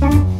Bye.